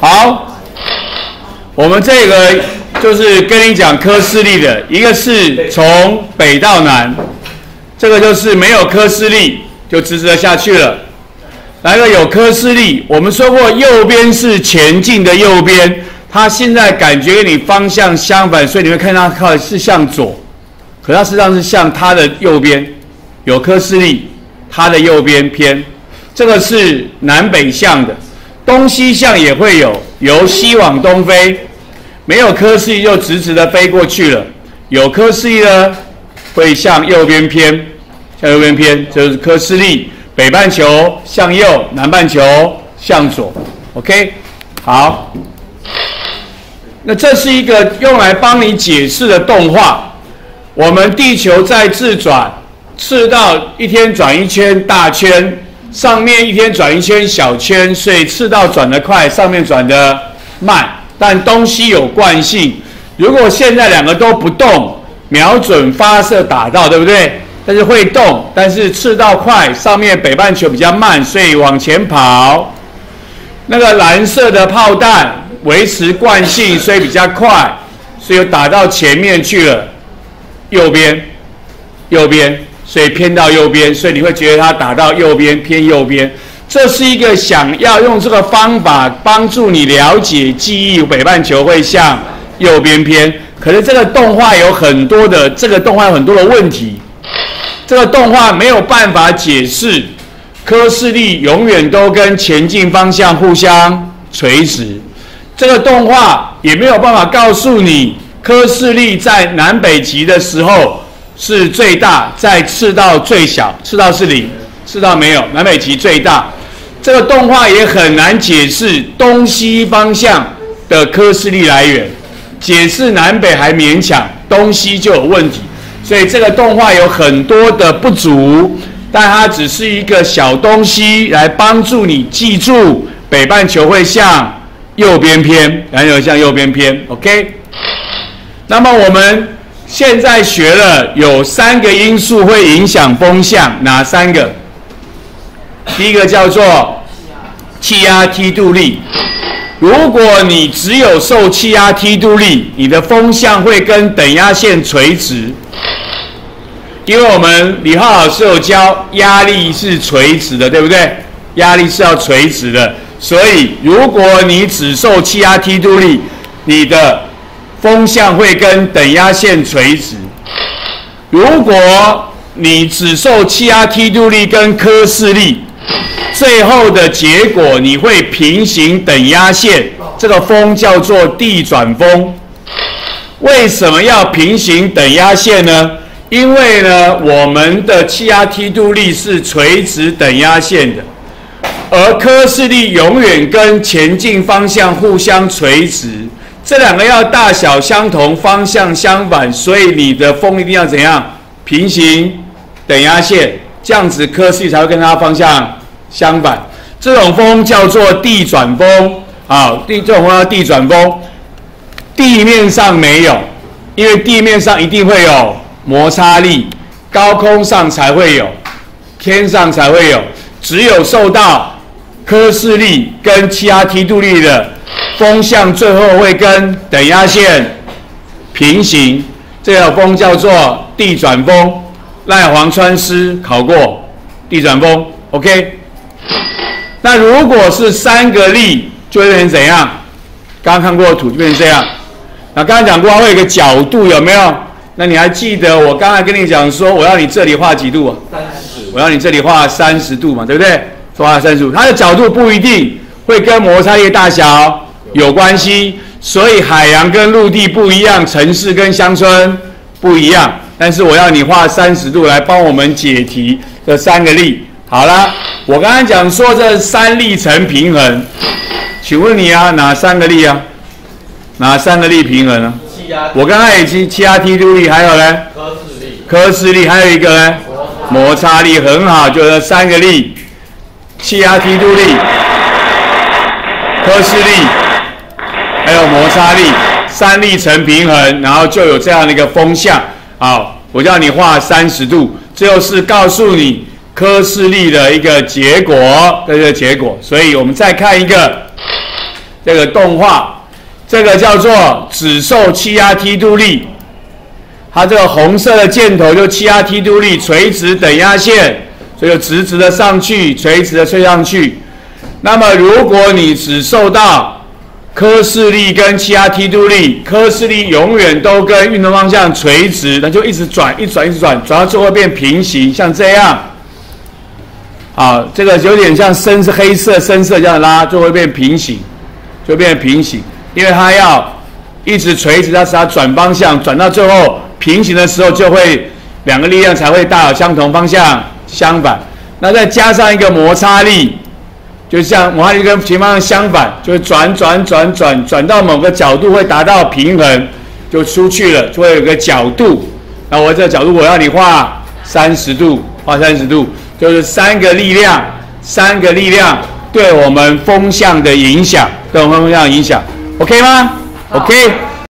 好，我们这个就是跟你讲科氏力的，一个是从北到南，这个就是没有科氏力就直直的下去了。来个有科氏力，我们说过右边是前进的右边，它现在感觉跟你方向相反，所以你会看它靠是向左，可它实际上是向它的右边，有科氏力，它的右边偏，这个是南北向的。东西向也会有，由西往东飞，没有科氏力就直直的飞过去了。有科氏力呢，会向右边偏，向右边偏，这是科氏力。北半球向右，南半球向左。OK，好。那这是一个用来帮你解释的动画。我们地球在自转，赤道一天转一圈大圈。上面一天转一圈小圈，所以赤道转得快，上面转得慢。但东西有惯性，如果现在两个都不动，瞄准发射打到，对不对？但是会动，但是赤道快，上面北半球比较慢，所以往前跑。那个蓝色的炮弹维持惯性，所以比较快，所以打到前面去了，右边，右边。所以偏到右边，所以你会觉得它打到右边偏右边。这是一个想要用这个方法帮助你了解记忆，北半球会向右边偏。可是这个动画有很多的，这个动画有很多的问题。这个动画没有办法解释，科氏力永远都跟前进方向互相垂直。这个动画也没有办法告诉你，科氏力在南北极的时候。是最大，在赤道最小，赤道是零，赤道没有，南北极最大。这个动画也很难解释东西方向的科氏力来源，解释南北还勉强，东西就有问题。所以这个动画有很多的不足，但它只是一个小东西来帮助你记住北半球会向右边偏，然后向右边偏。OK，那么我们。现在学了有三个因素会影响风向，哪三个？第一个叫做气压梯度力。如果你只有受气压梯度力，你的风向会跟等压线垂直。因为我们李浩老师有教，压力是垂直的，对不对？压力是要垂直的，所以如果你只受气压梯度力，你的风向会跟等压线垂直。如果你只受气压梯度力跟科氏力，最后的结果你会平行等压线。这个风叫做地转风。为什么要平行等压线呢？因为呢，我们的气压梯度力是垂直等压线的，而科氏力永远跟前进方向互相垂直。这两个要大小相同，方向相反，所以你的风一定要怎样？平行等压线，这样子科氏才会跟它方向相反。这种风叫做地转风，啊，地这种风叫地转风。地面上没有，因为地面上一定会有摩擦力，高空上才会有，天上才会有，只有受到科氏力跟气压梯度力的。风向最后会跟等压线平行，这个风叫做地转风。赖黄川师考过地转风，OK。那如果是三个力，就会变成怎样？刚刚看过图就变成这样。那刚刚讲过会有一个角度，有没有？那你还记得我刚才跟你讲说，我要你这里画几度？三十。我要你这里画三十度嘛，对不对？画三十度，它的角度不一定会跟摩擦力大小。有关系，所以海洋跟陆地不一样，城市跟乡村不一样。但是我要你画三十度来帮我们解题，这三个力。好了，我刚刚讲说这三力成平衡，请问你啊，哪三个力啊？哪三个力平衡呢？气压。我刚刚已经气压梯度力，还有呢？科氏力。科氏力还有一个呢？摩擦力很好，就是三个力：气压梯度力、科氏力。还有摩擦力，三力成平衡，然后就有这样的一个风向。好，我叫你画三十度，这就是告诉你科氏力的一个结果，这个结果。所以我们再看一个这个动画，这个叫做指受气压梯度力。它这个红色的箭头就气压梯度力垂直等压线，所以直直的上去，垂直的吹上去。那么如果你只受到科氏力跟气压梯度力，科氏力永远都跟运动方向垂直，那就一直转，一转，一直转，转到最后变平行，像这样。好，这个有点像深是黑色，深色这样拉就会变平行，就变平行，因为它要一直垂直，它使它转方向，转到最后平行的时候，就会两个力量才会大相同方向相反。那再加上一个摩擦力，就像摩擦力跟前方相反，就会转转转转转到某个角度会达到平衡，就出去了，就会有个角度。那我这个角度我要你画三十度，画三十度。就是三个力量，三个力量对我们风向的影响，对我们风向影响，OK 吗？OK。